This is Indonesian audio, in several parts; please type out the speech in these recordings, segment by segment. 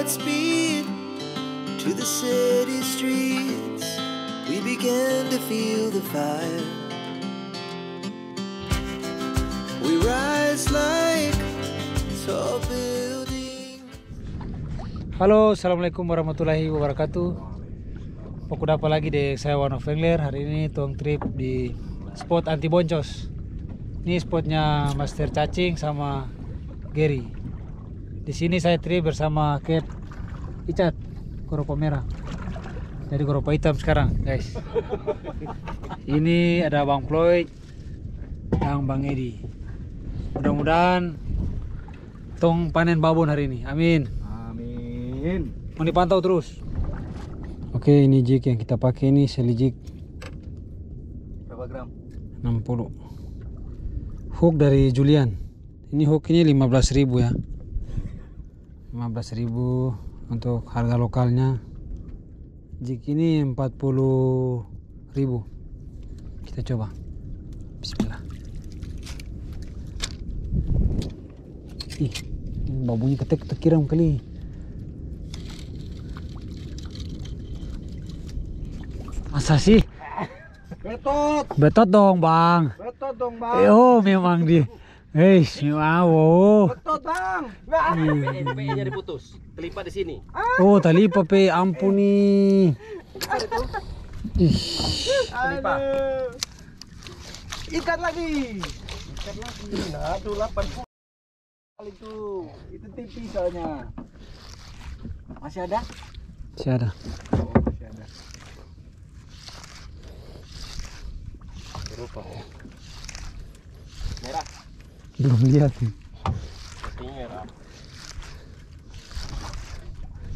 To the city streets. We began to feel the fire. We rise like tall buildings. Halo, assalamualaikum warahmatullahi wabarakatuh. Aku dapat lagi deh saya One of Angler. Hari ini tuang trip di spot anti boncos. Ini spotnya Master Cacing sama Gary. Di sini saya trip bersama Cap Icat Koropo merah. Jadi Koropo hitam sekarang, guys. Ini ada Bang Floyd dan Bang Edi. Mudah-mudahan tong panen babon hari ini. Amin. Amin. Mau dipantau terus. Oke, ini jig yang kita pakai ini selijig Berapa gram? 60. Hook dari Julian. Ini hook ini 15.000 ya. 15.000 untuk harga lokalnya. Jig ini 40.000. Kita coba. Bismillah. Ih, babunya ketek terkiram kali. Masa sih? Betot, Betot dong bang. betot dong bang. Eh, oh memang di. Eh, oh. Betot bang. PE-nya diputus. Terlipat di sini. Oh tali pape ampuni. Ih, Aduh. Ikat lagi. Ikat lagi. Nah, tuh 80 kali itu. Itu tipis soalnya. Masih ada? masih ada. Oh, masih ada. Berupa. Merah. Belum lihat merah.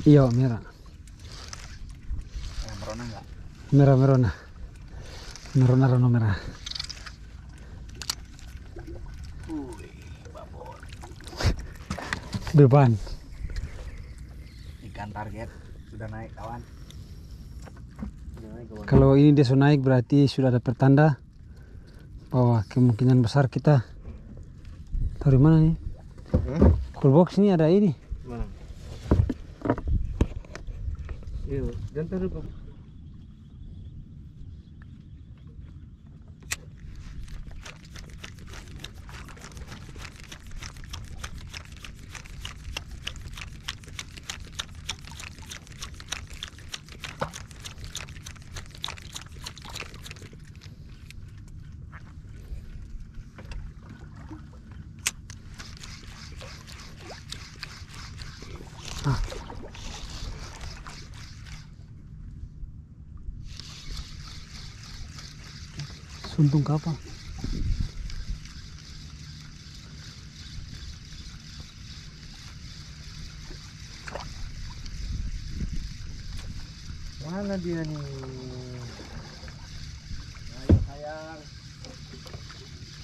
Iya merah. Eh, merona enggak? Merah merona. Merona merona merah. Beban. Ikan target sudah naik kawan. Kalau ini dia sudah naik berarti sudah ada pertanda bahwa kemungkinan besar kita dari mana nih? Cool box ini ada ini. Mana? Iya, dan taruh Suntung kapal. Mana dia nih? Ayo sayang.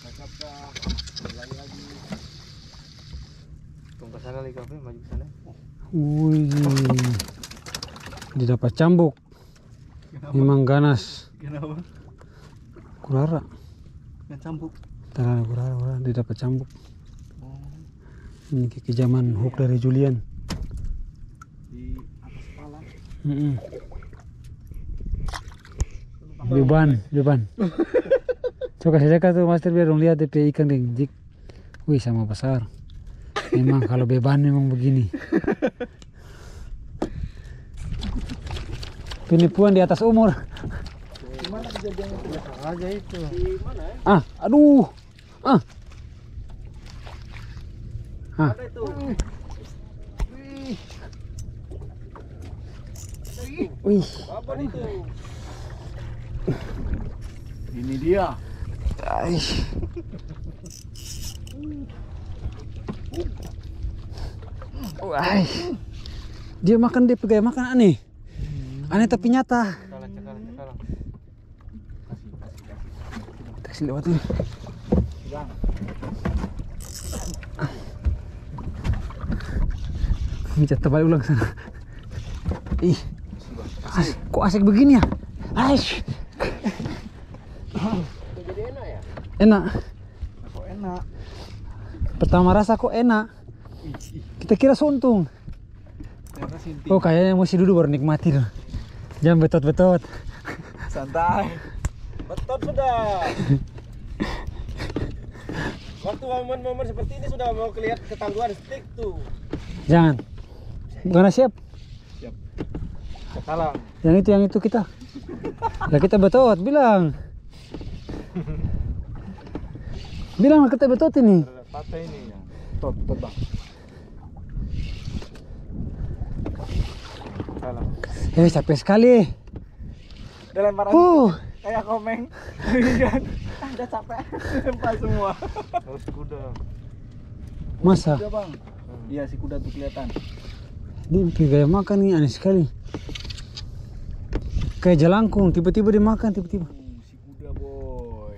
Cakap kah? Lagi lagi. Tunggu sana lagi kafe, maju sana. Wih, dia dapat cambuk. Memang ganas. Kenapa? Kurara. Kan cambuk. Tarana kurara, kurara. Dia dapat cambuk. Oh, Ini kekejaman hook dari Julian. di atas kepala. Mm-mm. Beban, beban. Coba saja tuh master biar dong lihat DP ikan jik. Wih sama besar. Memang kalau beban memang begini. Penipuan di atas umur. Itu? Aja itu. Di mana ya? Ah, aduh. Ah. Ah, Ada itu. Wih, wih. Apa itu? ini dia. Aish. Wah. Dia makan dia pegang makan aneh. Aneh tapi nyata. Lewat ini. Mijat terbalik ulang sana. Ih. Asik, kok asik begini ya? Aish. Jadi enak ya? Enak. kok enak. Pertama rasa kok enak. Kita kira suntung. Oh kayaknya mesti duduk baru nikmati loh. Jangan betot-betot. Santai. Betul sudah. Waktu momen-momen seperti ini sudah mau kelihatan ketangguhan stick tuh. Jangan. Bukan siap. Salah. Yang itu yang itu kita. Lah kita betot bilang. Bilang kita betot ini. Patah ini ya. Tot, tot bang. Salah. Eh capek sekali. Udah lemparan Uh, kayak komeng. Kan? Ah, Udah capek. Lempar semua. Harus kuda. masa Udah bang. Iya si kuda tuh kelihatan. ini gaya makan nih aneh sekali. Kayak jelangkung, tiba-tiba dia makan tiba-tiba. Uh, si kuda boy.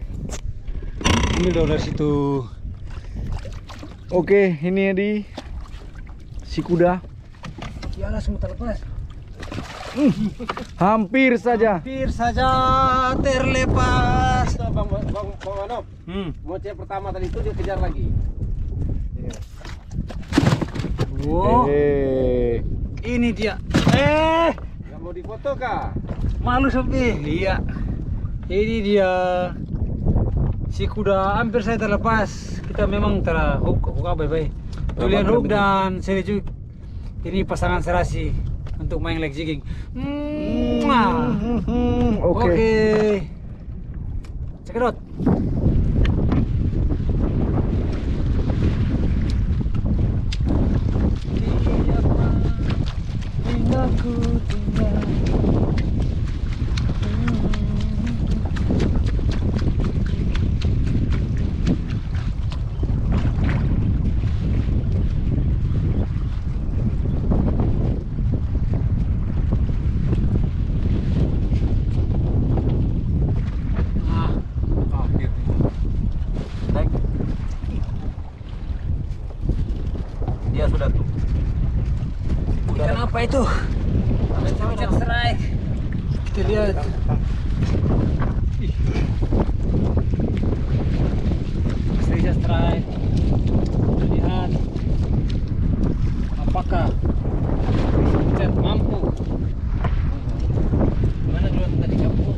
Ambil dong dari situ. Oke, ini di si kuda. Iyalah semua terlepas. Hampir saja. Hampir saja terlepas. Bang bang bang, bang. Hmm. Pertama tadi itu dia kejar lagi. Wow, Eh, ini dia. Eh, Gak mau difoto kah? malu sampai. Iya. Ini dia. Si kuda hampir saya terlepas. Kita memang telah hook, apa bye Julian Hook dan Seri Ini pasangan serasi untuk main leg jigging. Mwah. Oke. Oke. Cekidot. Tinggalku tinggal. Ah, Naik. Dia sudah tuh. ikan apa itu? Kita lihat strike. Kita lihat. Apakah Cat mampu? Mana dulu tadi kamu?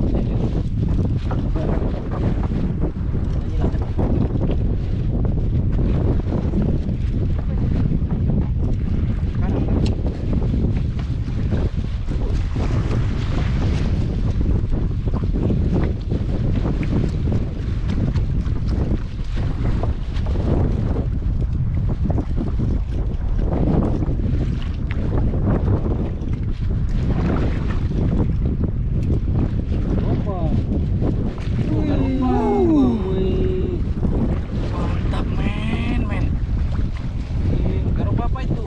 Apa? Mantap men, men. Garupa apa itu?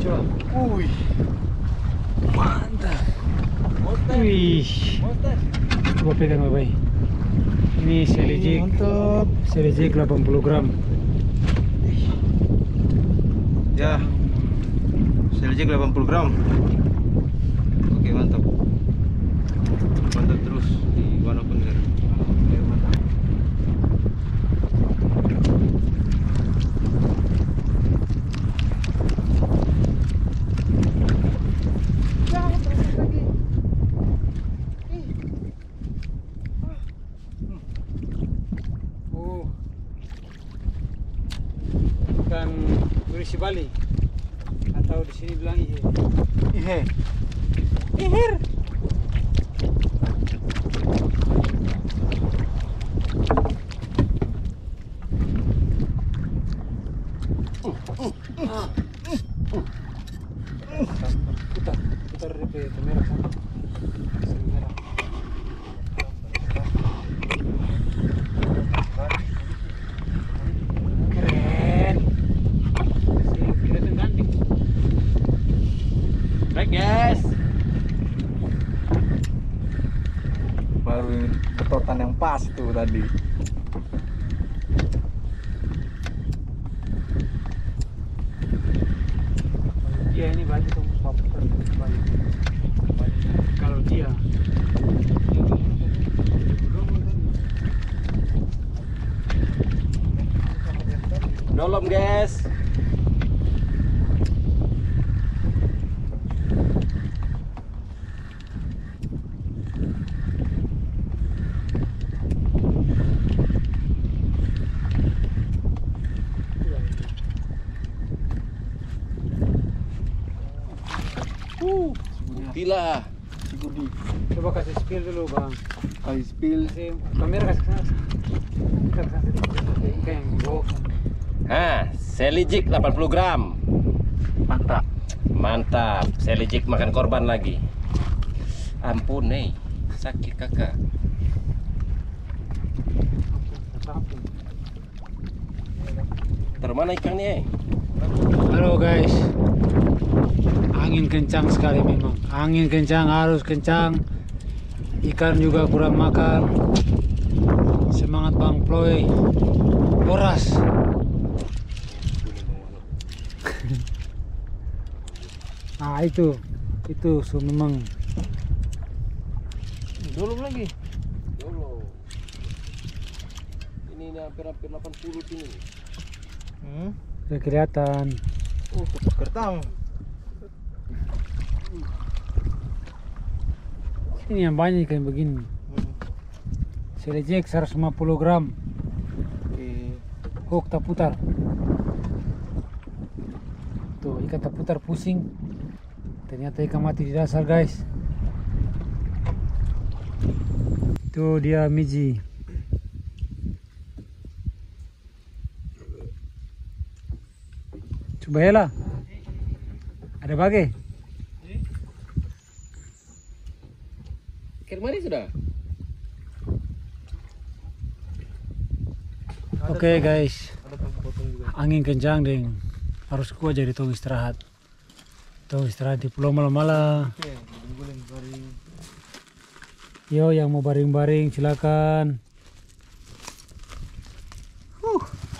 Coba. Wih. Mantap. Monster. Wih. Monster. Coba pegang baik Ini selijik. Mantap. Selijik 80 gram. Ya. Seljik 80 gram. Oke, mantap. Mantap terus di mana pun Gar. Oke, mantap. Oh. Ikan berisi Bali. Atau di sini bilang ihe. Ihe. Ihir. Putar, putar DP kamera sana. Sini merah. Keren. Masih kelihatan ganteng. Baik guys. Baru betotan yang pas tuh tadi. Dia ini balik ke Papua balik. Kalau dia Dolom, guys. Uh, Gila. Sigudi. Coba kasih spill dulu bang. Kasih spill. Kasih kamera kasih sana. Hah, selijik 80 gram. Mantap. Mantap. Selijik makan korban lagi. Ampun, nih. Sakit kakak. Termana ikannya? eh? Halo guys. Angin kencang sekali memang. Angin kencang, arus kencang. Ikan juga kurang makan. Semangat Bang Ploy. Boras. nah itu, itu so memang Belum lagi. Dulu. Ini ini hampir-hampir 80 ini. Hmm. kelihatan. Oh, kertang. Ini yang banyak ikan begini. Hmm. Selejek 150 gram. Hook tak putar. Tuh ikan tak putar pusing. Ternyata ikan mati di dasar guys. Itu dia Miji. Coba ya lah. Ada bagai? Oke guys, potong juga. angin kencang deng. Harus kuat jadi tong istirahat. Tong istirahat di pulau malam-malam. Yo yang mau baring-baring silakan.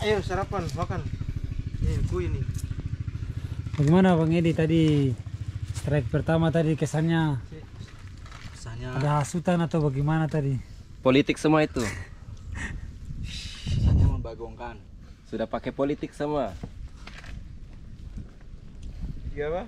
Ayo sarapan, makan. Nih, ku ini. Bagaimana Bang Edi tadi strike pertama tadi kesannya Rasanya ada hasutan atau bagaimana tadi? Politik semua itu. Membagongkan. Sudah pakai politik semua. Iya, Pak?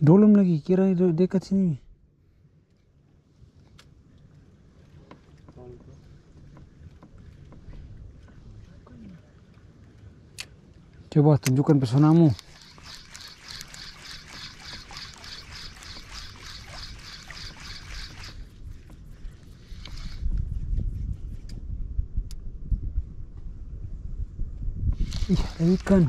Dolom lagi kira de- dekat sini. Coba tunjukkan pesonamu. Ih, ikan.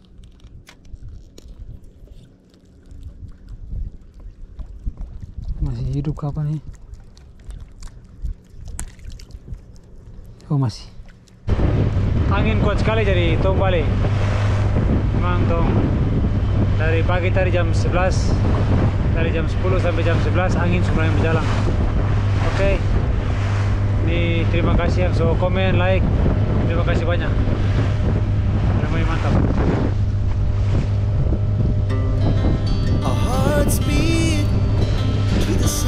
hidup kapan nih? Oh masih. Angin kuat sekali jadi tong balik. Memang tong dari pagi tadi jam 11 dari jam 10 sampai jam 11 angin sudah mulai berjalan. Oke. Ini terima kasih yang so komen, like. Terima kasih banyak. Lumayan mantap. Our hearts beat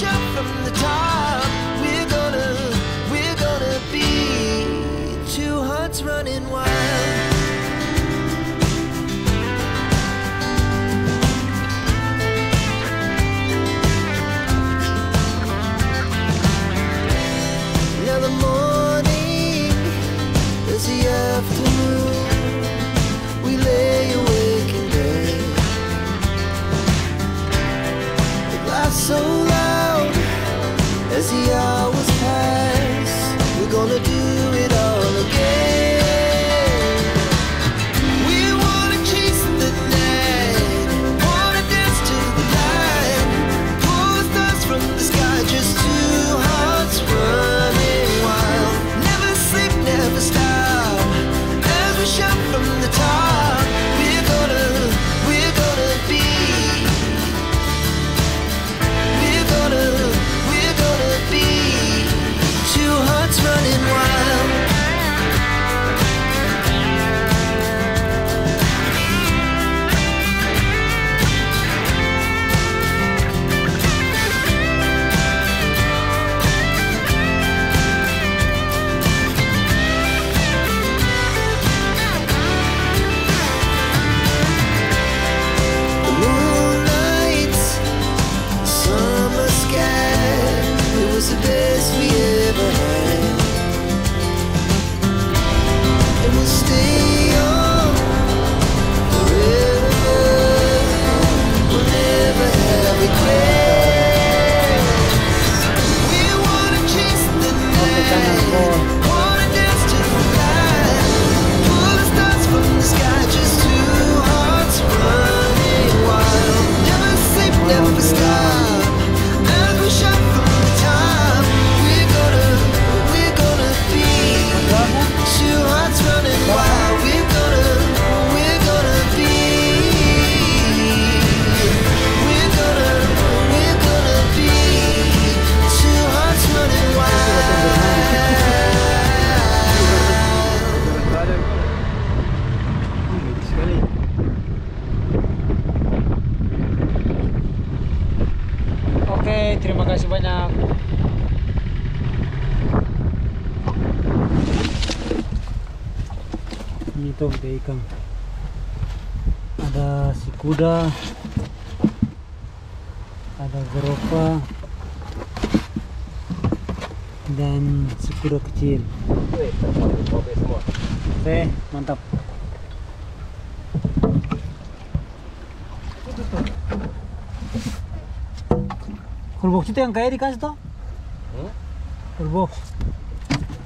shot from the top. Kasih banyak. Ini tuh kayak ikan. Ada si kuda, ada goropa, dan si kuda kecil. Oke, mantap. Full box itu yang kayak dikasih toh? Hmm? Full box.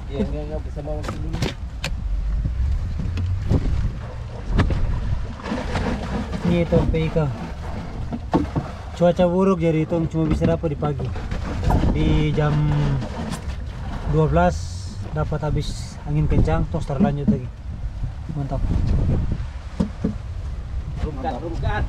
Iya, enggak enggak bisa bawa dulu. Ini itu PIK. Cuaca buruk jadi itu cuma bisa dapat di pagi. Di jam 12 dapat habis angin kencang terus terlanjut lagi. Mantap. Rumkat, rumkat.